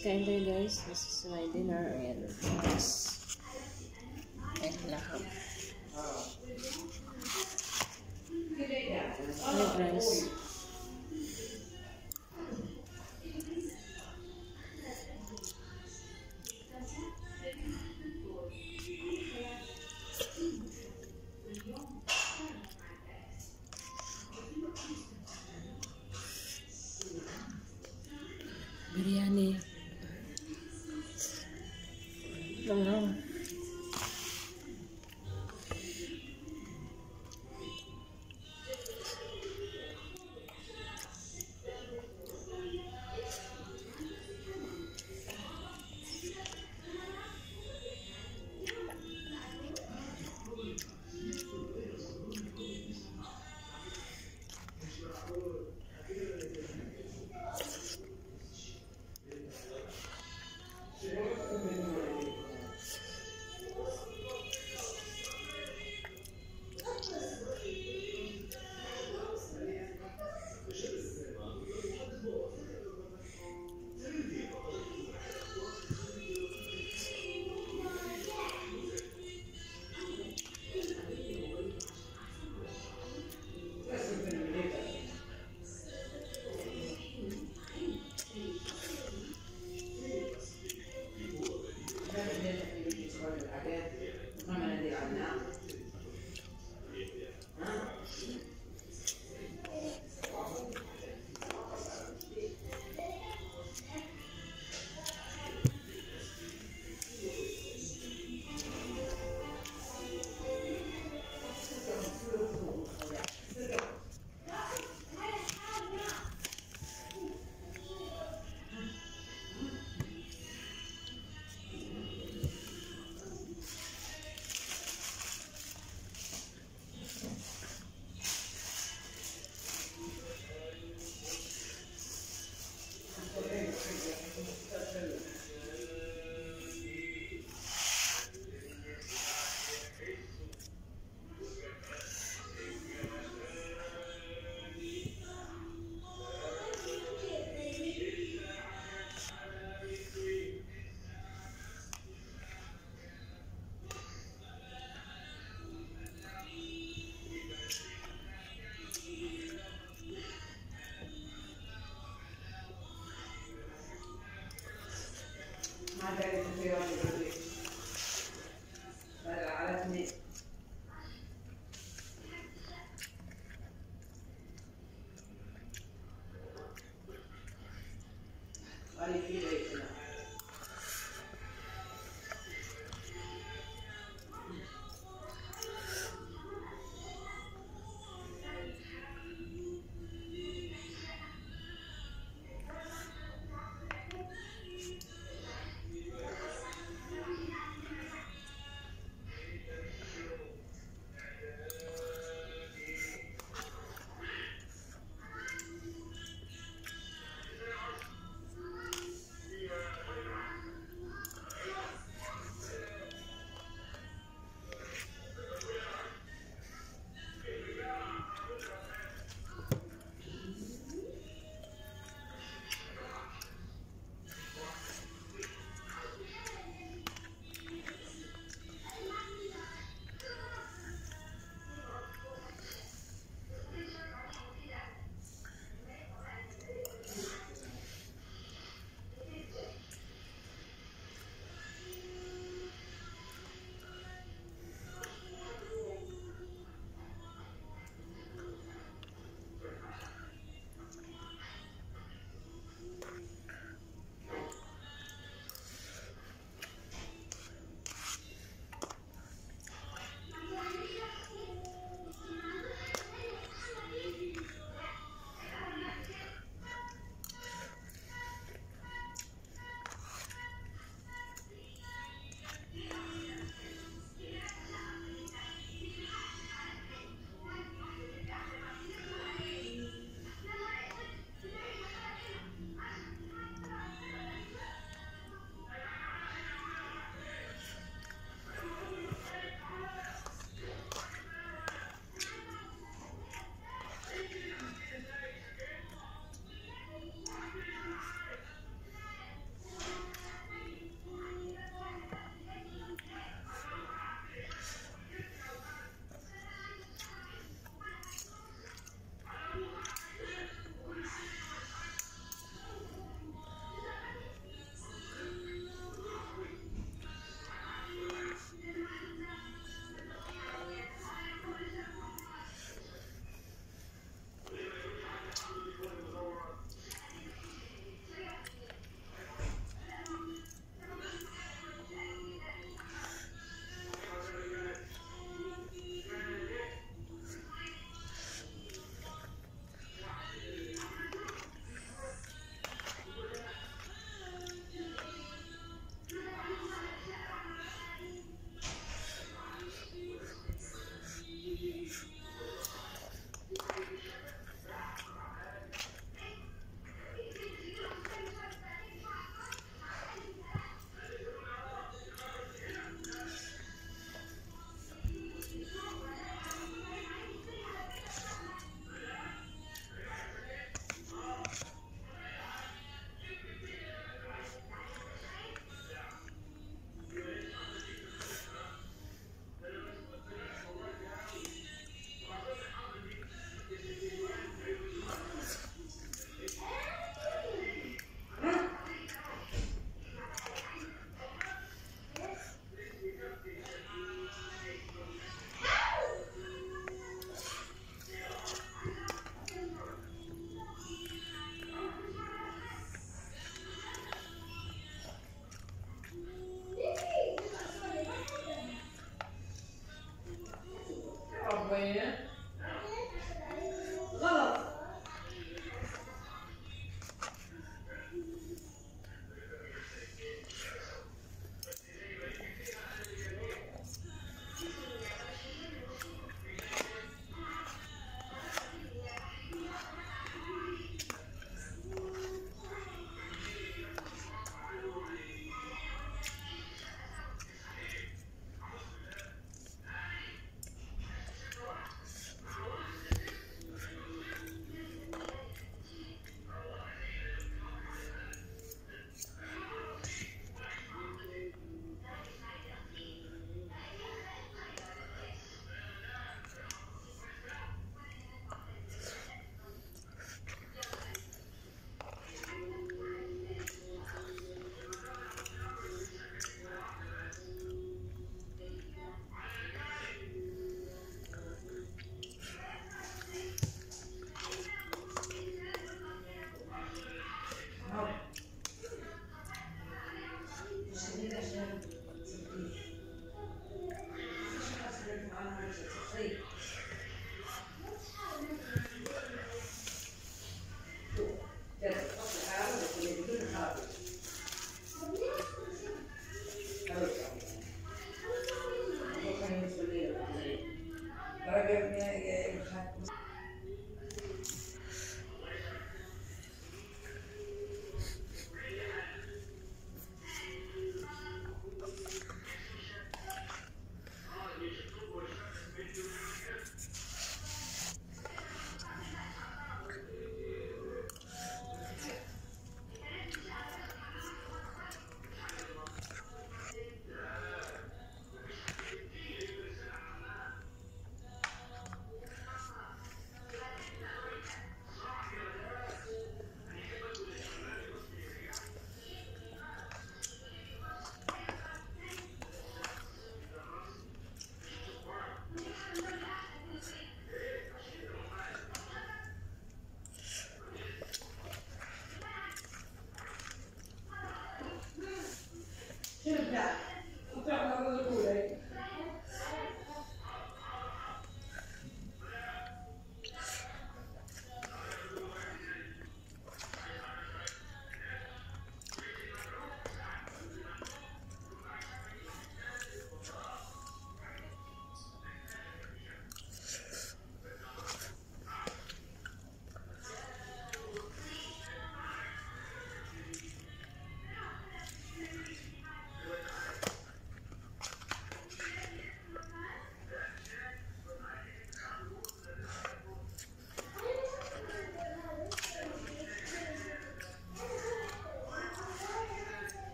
tayo guys. This is my dinner and rice Lang lang.